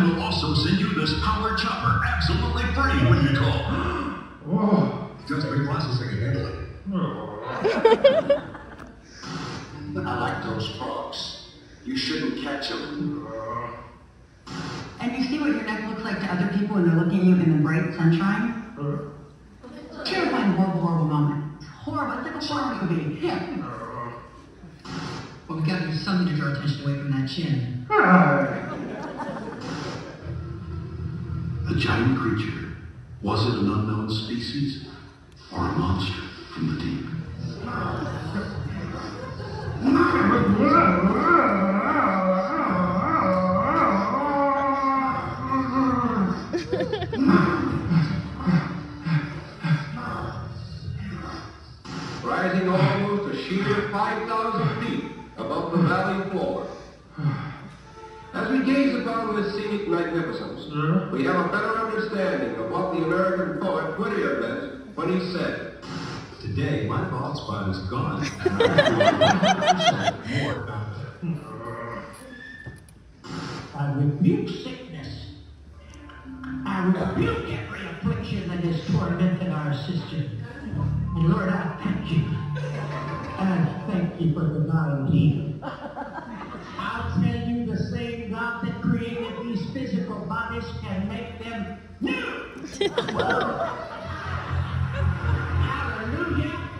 limited we'll also send you this power chopper absolutely free when you call. Oh. Just three glasses that can handle it. I like those frogs. You shouldn't catch them. And you see what your neck looks like to other people when they're looking at you in the bright sunshine? Uh. Terrifying, horrible, horrible moment. It's horrible. It's like a horror movie. Yeah. Well, we gotta do something to draw attention away from that chin. A giant creature. Was it an unknown species? Or a monster from the deep? rising almost a sheer 5,000 feet above the valley floor. As we gaze upon this scenic magnificence, mm-hmm. we have a better understanding of what the American poet Whittier meant when he said, Today, my bald spot is gone. and I feel 100% more. I rebuke sickness. I rebuke every affliction that is tormenting our sister. And Lord, I thank you. And thank you for divine healing. New. Hallelujah.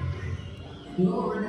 Glory